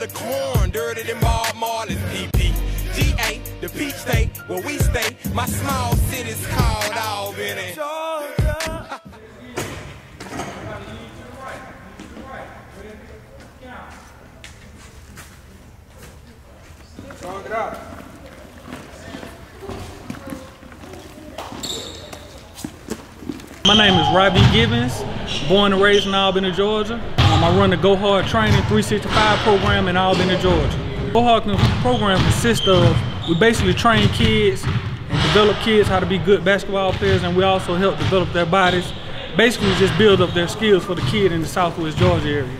the corn, dirty than Bob PP. GA, the peach state, where we stay. My small city's called Albany. My name is Robbie Gibbons, born and raised in Albany, Georgia. Um, I run the Go Hard Training 365 program in Albany, Georgia. Go Hard program consists of, we basically train kids and develop kids how to be good basketball players and we also help develop their bodies. Basically just build up their skills for the kid in the Southwest Georgia area.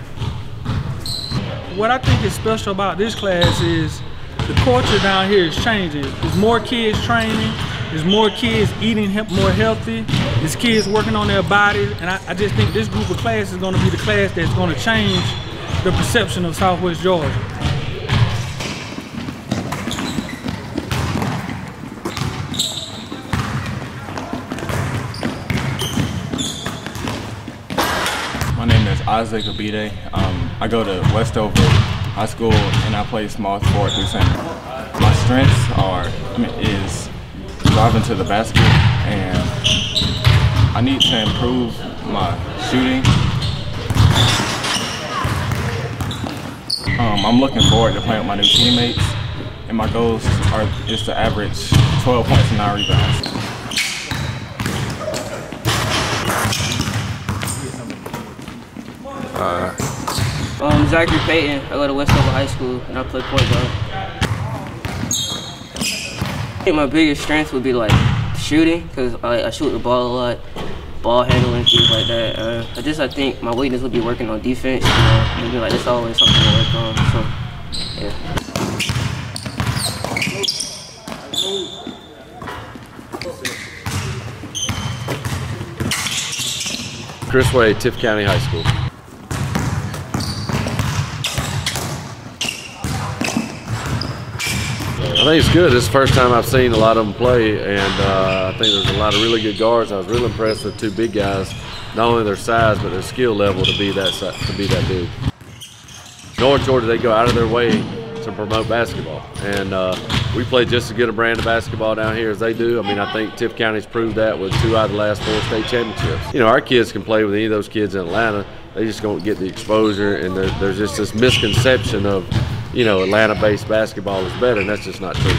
What I think is special about this class is the culture down here is changing. There's more kids training, there's more kids eating more healthy. There's kids working on their bodies. And I, I just think this group of class is going to be the class that's going to change the perception of Southwest Georgia. My name is Isaac Abide. Um, I go to Westover High School and I play small sport through center. My strengths are I mean, is driving to the basket and I need to improve my shooting. Um, I'm looking forward to playing with my new teammates and my goals are is to average 12 points and 9 rebounds. Uh, um, Zachary Payton. I go to Westover High School and I play point guard. I think my biggest strength would be like shooting because I, I, shoot the ball a lot, ball handling, things like that. Uh, I just I think my weakness would be working on defense. You know, maybe like that's always something to work on. So, yeah. Chris Wade, Tift County High School. I think it's good. It's the first time I've seen a lot of them play, and uh, I think there's a lot of really good guards. I was really impressed with two big guys, not only their size but their skill level to be that to be that big. North Georgia, they go out of their way to promote basketball, and uh, we play just as good a brand of basketball down here as they do. I mean, I think Tift County's proved that with two out of the last four state championships. You know, our kids can play with any of those kids in Atlanta. They just don't get the exposure, and there's just this misconception of you know, Atlanta-based basketball is better, and that's just not true.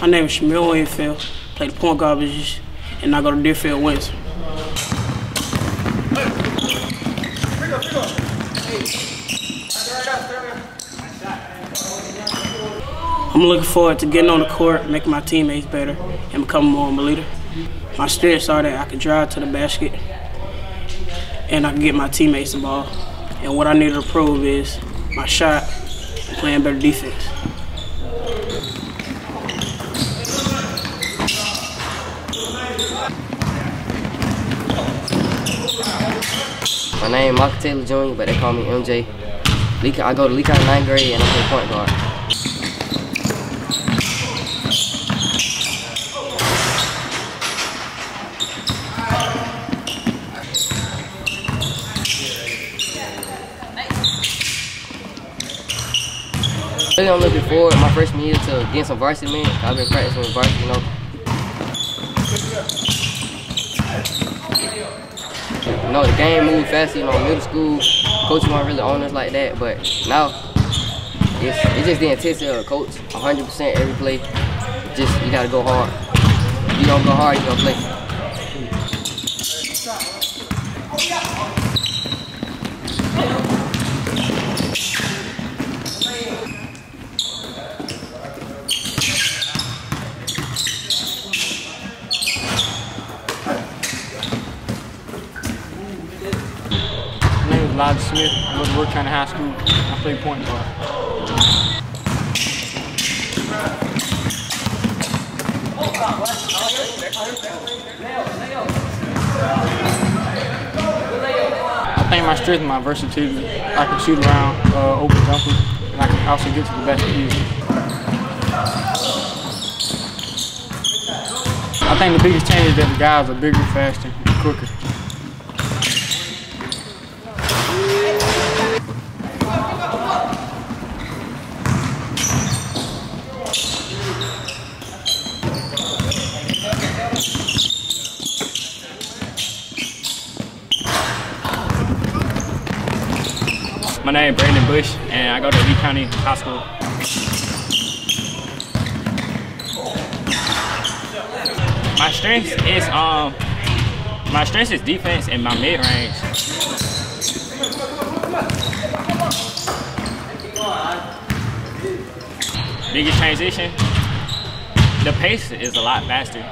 My name is Shamil Winfield, play the point guard position, and I go to Deerfield Windsor. I'm looking forward to getting on the court, making my teammates better, and becoming more of a leader. My strengths are that I can drive to the basket, and I can get my teammates the ball. And what I need to improve is my shot and playing better defense. My name is Michael Taylor Jr., but they call me MJ. I go to Lee County 9th grade and I play point guard. I'm looking forward my freshman year to getting some varsity minutes. I've been practicing with varsity, you know. You know, the game moved fast, you know, middle school, coaches weren't really on us like that, but now, it's, it's just the intensity of coach, 100% every play. Just, you gotta go hard. If you don't go hard, you don't play. Smith. I go to High School. I play point guard. I think my strength and my versatility. I can shoot around, uh, open jumper, and I can also get to the basket easily. I think the biggest change is that the guys are bigger, faster, and quicker. My name is Brandon Bush, and I go to Lee County High School. My strength is um, my strength is defense and my mid range. Biggest transition, the pace is a lot faster.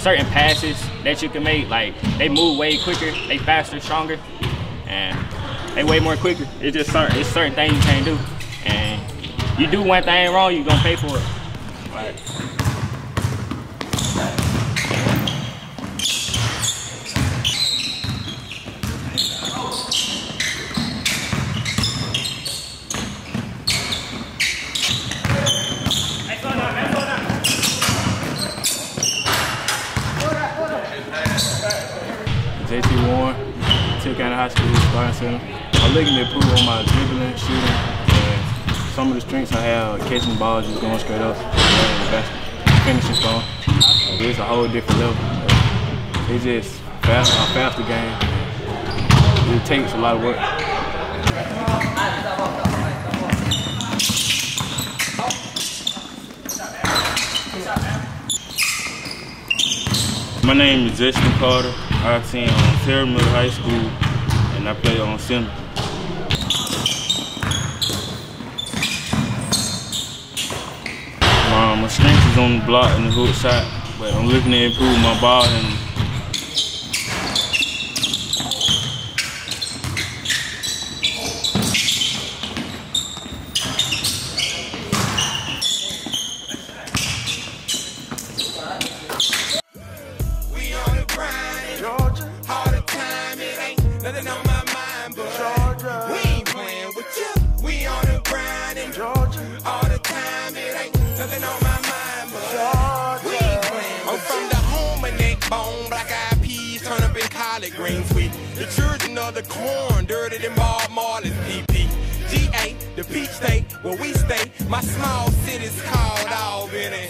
Certain passes that you can make, like they move way quicker, they faster, stronger, and they way more quicker. It's just certain, it's certain things you can't do, and you do one thing wrong, you're gonna pay for it. Right. Tift County High School starting center. I'm looking to improve on my dribbling, shooting, and some of the strengths I have, catching balls, just going straight up, and finishing strong. It's a whole different level. It's just fast, a faster game. It takes a lot of work. My name is Justin Carter. I attend Terra Middle High School and I play on center. My, my strength is on the block and the hook shot, but I'm looking to improve my ball and nothing on my Georgia. All the time, it ain't nothing on my mind, but Georgia. We ain't playing I'm from the home of neck bone, black eyed peas, turn up in collard greens sweet. The children of the corn, dirty than Bob Marley's PP. GA, the peach state, where we stay. My small city's called Albany.